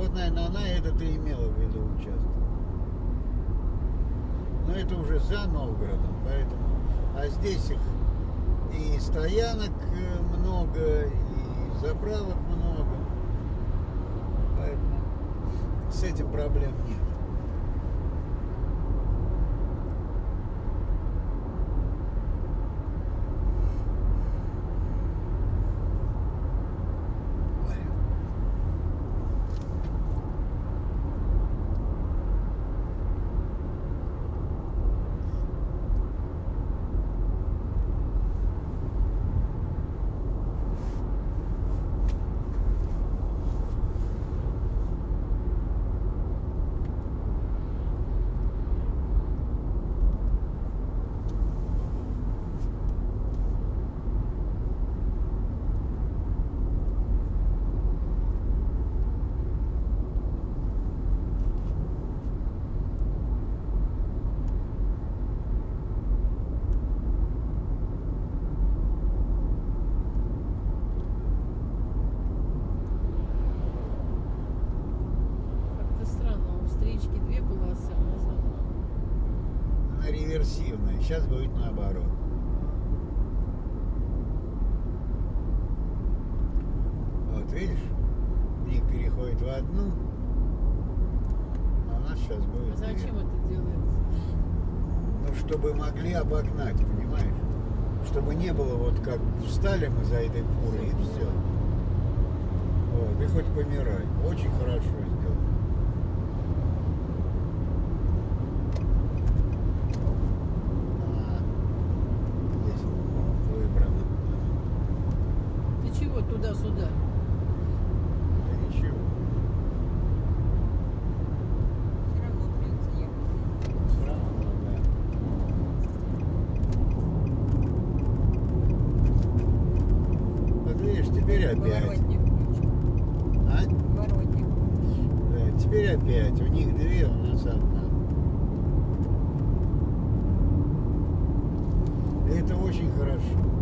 Вот, наверное, она это и имела в виду участок. Но это уже за Новгородом, поэтому... А здесь их и стоянок э, много, и заправок много. Поэтому с этим проблем нет. Как-то странно, у встречки две полосы, а назад одна. Она реверсивная. Сейчас будет наоборот. Вот видишь, них переходит в одну, а у нас сейчас будет А две. зачем это делается? Ну, чтобы могли обогнать, понимаешь? Чтобы не было вот как встали мы за этой фурой и все. Вот, и хоть помирай. Очень хорошо сделано. А, здесь выбрано. Ты чего туда-сюда? Да ничего. Все равно придется ехать. Всё равно, да. Вот видишь, теперь опять. А? Да, теперь опять. У них две, у нас одна. И это очень хорошо.